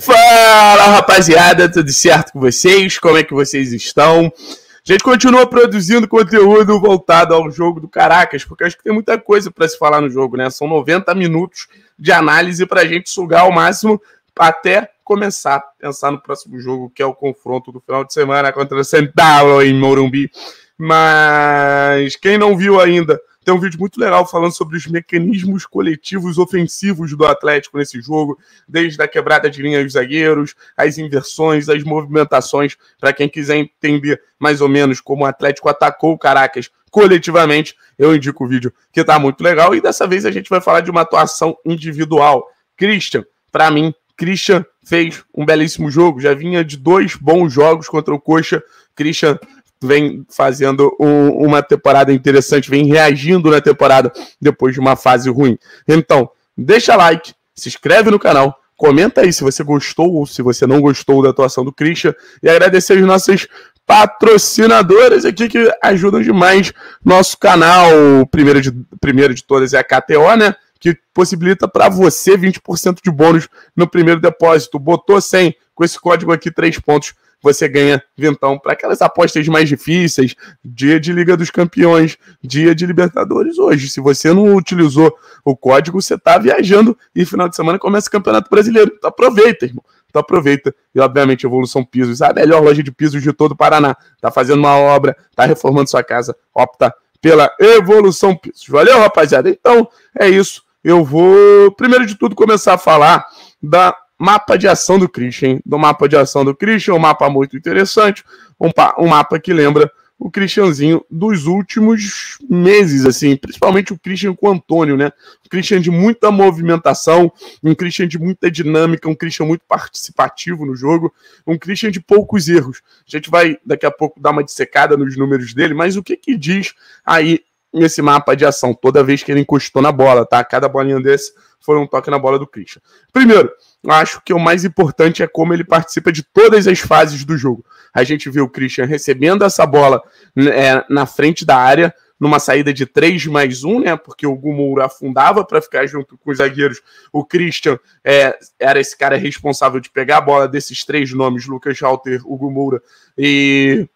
Fala rapaziada, tudo certo com vocês? Como é que vocês estão? A gente continua produzindo conteúdo voltado ao jogo do Caracas, porque acho que tem muita coisa para se falar no jogo, né? São 90 minutos de análise para a gente sugar ao máximo até começar a pensar no próximo jogo, que é o confronto do final de semana contra o Central em Morumbi. Mas quem não viu ainda, tem um vídeo muito legal falando sobre os mecanismos coletivos ofensivos do Atlético nesse jogo, desde a quebrada de linha dos zagueiros, as inversões, as movimentações, para quem quiser entender mais ou menos como o Atlético atacou o Caracas coletivamente, eu indico o vídeo que está muito legal. E dessa vez a gente vai falar de uma atuação individual. Christian, para mim, Christian fez um belíssimo jogo, já vinha de dois bons jogos contra o Coxa. Christian vem fazendo um, uma temporada interessante, vem reagindo na temporada depois de uma fase ruim. Então, deixa like, se inscreve no canal, comenta aí se você gostou ou se você não gostou da atuação do Christian e agradecer os nossos patrocinadores aqui que ajudam demais nosso canal. Primeiro de, primeiro de todas é a KTO, né? Que possibilita para você 20% de bônus no primeiro depósito. Botou 100 com esse código aqui, 3 pontos você ganha vintão para aquelas apostas mais difíceis, dia de Liga dos Campeões, dia de Libertadores hoje. Se você não utilizou o código, você está viajando e final de semana começa o Campeonato Brasileiro. Então aproveita, irmão. Então aproveita. E obviamente Evolução Pisos, a melhor loja de pisos de todo o Paraná. Tá fazendo uma obra, tá reformando sua casa, opta pela Evolução Pisos. Valeu, rapaziada? Então é isso. Eu vou, primeiro de tudo, começar a falar da mapa de ação do Christian, do mapa de ação do Christian, um mapa muito interessante, um, um mapa que lembra o Christianzinho dos últimos meses, assim, principalmente o Christian com o Antônio, né? Um Christian de muita movimentação, um Christian de muita dinâmica, um Christian muito participativo no jogo, um Christian de poucos erros. A gente vai daqui a pouco dar uma dissecada nos números dele, mas o que que diz aí nesse mapa de ação toda vez que ele encostou na bola, tá? Cada bolinha desse foi um toque na bola do Christian. Primeiro, acho que o mais importante é como ele participa de todas as fases do jogo. A gente viu o Christian recebendo essa bola é, na frente da área, numa saída de 3 mais 1, né? Porque o Gumura afundava para ficar junto com os zagueiros. O Christian é, era esse cara responsável de pegar a bola desses três nomes: Lucas Halter, o Gumura e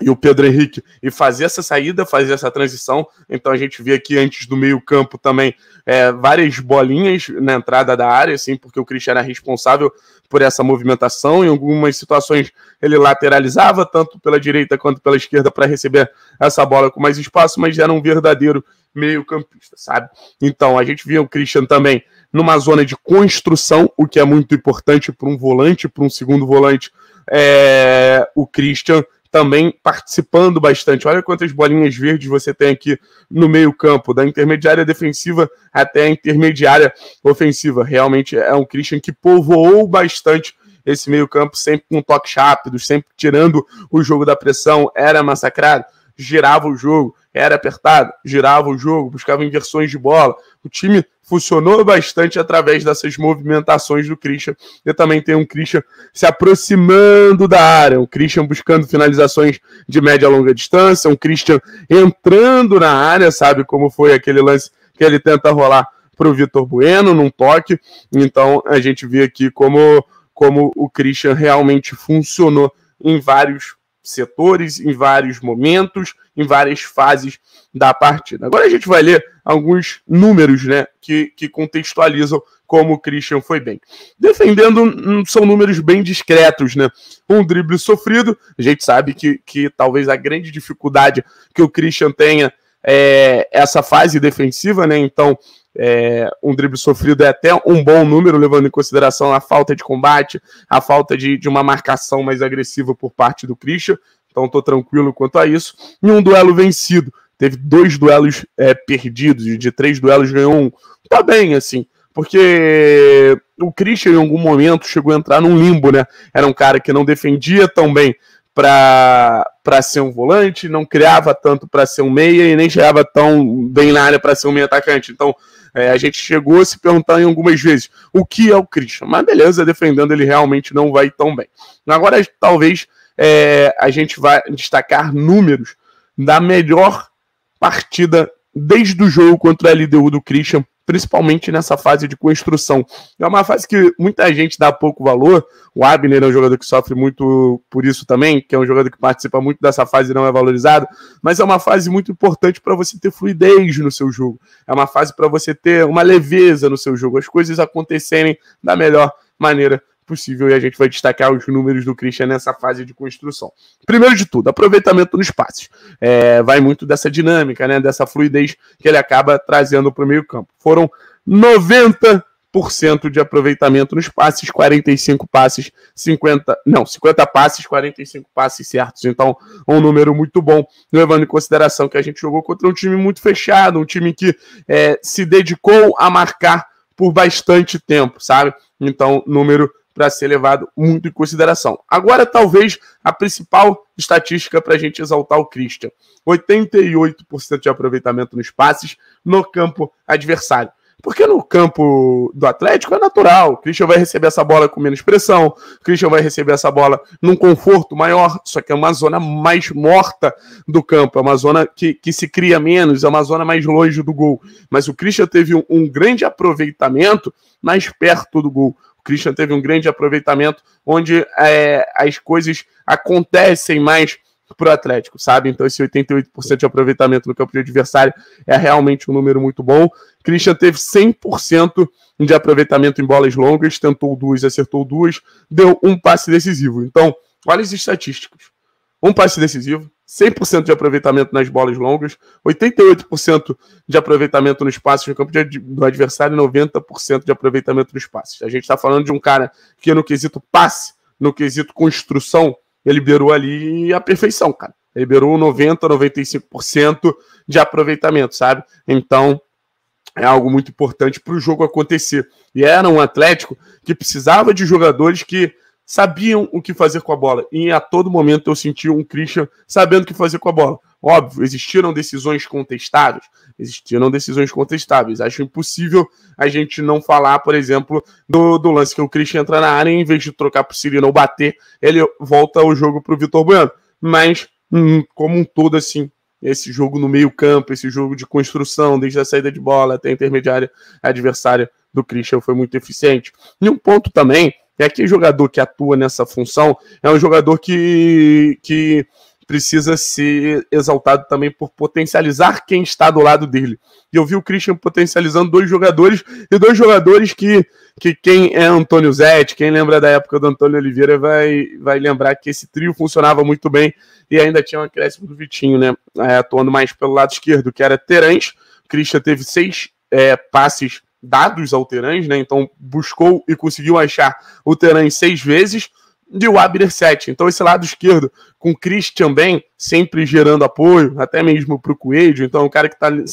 e o Pedro Henrique e fazer essa saída, fazer essa transição. Então a gente vê aqui antes do meio-campo também é, várias bolinhas na entrada da área, assim, porque o Christian era responsável por essa movimentação. Em algumas situações ele lateralizava, tanto pela direita quanto pela esquerda, para receber essa bola com mais espaço, mas era um verdadeiro meio-campista, sabe? Então a gente via o Christian também numa zona de construção, o que é muito importante para um volante, para um segundo volante. É, o Christian também participando bastante. Olha quantas bolinhas verdes você tem aqui no meio-campo, da intermediária defensiva até a intermediária ofensiva. Realmente é um Christian que povoou bastante esse meio-campo, sempre com toques rápidos, sempre tirando o jogo da pressão, era massacrado, girava o jogo, era apertado, girava o jogo, buscava inversões de bola. O time funcionou bastante através dessas movimentações do Christian. Eu também tenho um Christian se aproximando da área, um Christian buscando finalizações de média a longa distância, um Christian entrando na área, sabe como foi aquele lance que ele tenta rolar para o Vitor Bueno num toque. Então a gente vê aqui como, como o Christian realmente funcionou em vários setores, em vários momentos, em várias fases da partida. Agora a gente vai ler alguns números né, que, que contextualizam como o Christian foi bem. Defendendo, hum, são números bem discretos, né? Um drible sofrido, a gente sabe que, que talvez a grande dificuldade que o Christian tenha é essa fase defensiva, né? Então, é, um drible sofrido é até um bom número, levando em consideração a falta de combate, a falta de, de uma marcação mais agressiva por parte do Christian. Então, estou tranquilo quanto a isso. E um duelo vencido teve dois duelos é, perdidos, de três duelos ganhou um. Tá bem, assim, porque o Christian em algum momento chegou a entrar num limbo, né? Era um cara que não defendia tão bem para ser um volante, não criava tanto para ser um meia e nem chegava tão bem na área para ser um meia atacante. Então, é, a gente chegou a se perguntar em algumas vezes o que é o Christian. Mas beleza, defendendo ele realmente não vai tão bem. Agora, talvez é, a gente vai destacar números da melhor partida desde o jogo contra a LDU do Christian principalmente nessa fase de construção. É uma fase que muita gente dá pouco valor. O Abner é um jogador que sofre muito por isso também, que é um jogador que participa muito dessa fase e não é valorizado, mas é uma fase muito importante para você ter fluidez no seu jogo. É uma fase para você ter uma leveza no seu jogo, as coisas acontecerem da melhor maneira possível e a gente vai destacar os números do Christian nessa fase de construção. Primeiro de tudo, aproveitamento nos passes. É, vai muito dessa dinâmica, né, dessa fluidez que ele acaba trazendo para o meio campo. Foram 90% de aproveitamento nos passes, 45 passes, 50, não, 50 passes, 45 passes certos. Então, um número muito bom, levando em consideração que a gente jogou contra um time muito fechado, um time que é, se dedicou a marcar por bastante tempo, sabe? Então, número para ser levado muito em consideração. Agora, talvez a principal estatística para a gente exaltar o Christian: 88% de aproveitamento nos passes no campo adversário. Porque no campo do Atlético é natural. O Christian vai receber essa bola com menos pressão. O Christian vai receber essa bola num conforto maior. Só que é uma zona mais morta do campo. É uma zona que, que se cria menos. É uma zona mais longe do gol. Mas o Christian teve um, um grande aproveitamento mais perto do gol. Christian teve um grande aproveitamento, onde é, as coisas acontecem mais para o Atlético, sabe? Então, esse 88% de aproveitamento no campo de adversário é realmente um número muito bom. Christian teve 100% de aproveitamento em bolas longas, tentou duas, acertou duas, deu um passe decisivo. Então, olha as estatísticas um passe decisivo, 100% de aproveitamento nas bolas longas, 88% de aproveitamento nos passes no campo de, do adversário e 90% de aproveitamento nos passes. A gente está falando de um cara que no quesito passe, no quesito construção, ele liberou ali a perfeição, cara. Ele liberou 90%, 95% de aproveitamento, sabe? Então, é algo muito importante para o jogo acontecer. E era um Atlético que precisava de jogadores que sabiam o que fazer com a bola. E a todo momento eu senti um Christian sabendo o que fazer com a bola. Óbvio, existiram decisões contestáveis, existiram decisões contestáveis. Acho impossível a gente não falar, por exemplo, do, do lance que o Christian entra na área e em vez de trocar para o Cirino ou bater, ele volta o jogo para o Vitor Bueno. Mas, hum, como um todo, assim, esse jogo no meio campo, esse jogo de construção, desde a saída de bola até a intermediária adversária do Christian foi muito eficiente. E um ponto também é aquele jogador que atua nessa função, é um jogador que, que precisa ser exaltado também por potencializar quem está do lado dele. E eu vi o Christian potencializando dois jogadores, e dois jogadores que, que quem é Antônio Zete, quem lembra da época do Antônio Oliveira, vai, vai lembrar que esse trio funcionava muito bem e ainda tinha um acréscimo do Vitinho, né? É, atuando mais pelo lado esquerdo, que era Terãs. Christian teve seis é, passes dados ao Teran, né? Então buscou e conseguiu achar o Teran seis vezes e o Abner sete. Então esse lado esquerdo com Christian bem, sempre gerando apoio, até mesmo para o Coelho. Então o cara que está ali,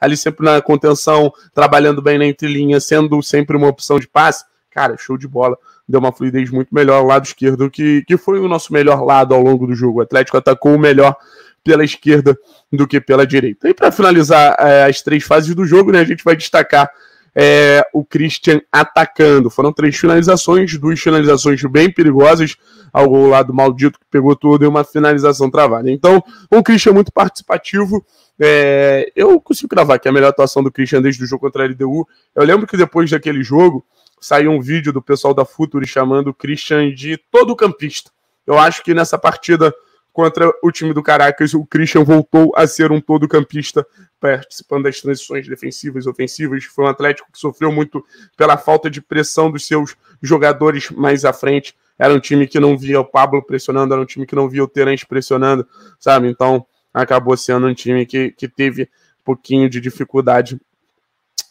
ali, sempre na contenção, trabalhando bem na entrelinha, sendo sempre uma opção de passe. Cara, show de bola. Deu uma fluidez muito melhor ao lado esquerdo, que, que foi o nosso melhor lado ao longo do jogo. O Atlético atacou o melhor pela esquerda do que pela direita. E para finalizar é, as três fases do jogo, né, a gente vai destacar é, o Christian atacando. Foram três finalizações, duas finalizações bem perigosas, ao lado maldito que pegou tudo e uma finalização travada. Então, um Christian muito participativo. É, eu consigo cravar que é a melhor atuação do Christian desde o jogo contra a LDU. Eu lembro que depois daquele jogo saiu um vídeo do pessoal da Futuri chamando o Christian de todo campista. Eu acho que nessa partida contra o time do Caracas, o Christian voltou a ser um todo-campista, participando das transições defensivas e ofensivas. Foi um Atlético que sofreu muito pela falta de pressão dos seus jogadores mais à frente. Era um time que não via o Pablo pressionando, era um time que não via o Terence pressionando, sabe? Então, acabou sendo um time que, que teve um pouquinho de dificuldade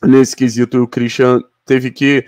nesse quesito. E o Christian teve que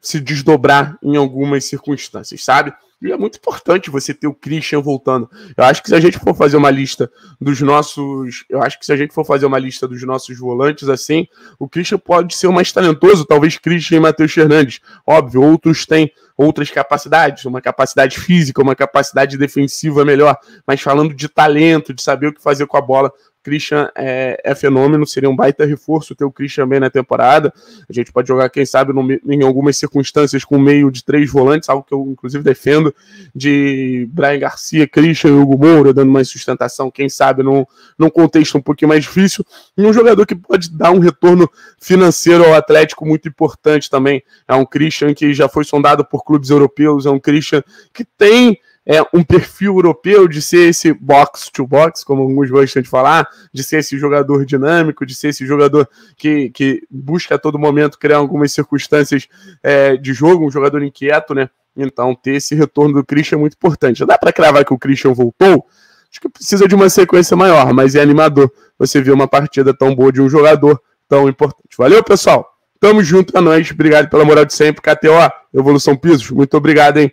se desdobrar em algumas circunstâncias, sabe? E é muito importante você ter o Christian voltando. Eu acho que se a gente for fazer uma lista dos nossos. Eu acho que se a gente for fazer uma lista dos nossos volantes assim, o Christian pode ser o mais talentoso, talvez Christian e Matheus Fernandes. Óbvio, outros têm outras capacidades, uma capacidade física, uma capacidade defensiva melhor. Mas falando de talento, de saber o que fazer com a bola, Christian é, é, fenômeno, seria um baita reforço ter o Christian bem na temporada. A gente pode jogar, quem sabe, no, em algumas circunstâncias com meio de três volantes, algo que eu inclusive defendo, de Brian Garcia, Christian e Hugo Moura, dando mais sustentação, quem sabe, num, num contexto um pouquinho mais difícil. E um jogador que pode dar um retorno financeiro ao Atlético muito importante também. É um Christian que já foi sondado por clubes europeus, é um Christian que tem é, um perfil europeu de ser esse box to box, como alguns gostam de falar, de ser esse jogador dinâmico, de ser esse jogador que, que busca a todo momento criar algumas circunstâncias é, de jogo, um jogador inquieto, né? Então, ter esse retorno do Christian é muito importante. Já dá para cravar que o Christian voltou? Acho que precisa de uma sequência maior, mas é animador você ver uma partida tão boa de um jogador tão importante. Valeu, pessoal! Tamo junto, a nós. Obrigado pela moral de sempre. KTO, Evolução Pisos. Muito obrigado, hein?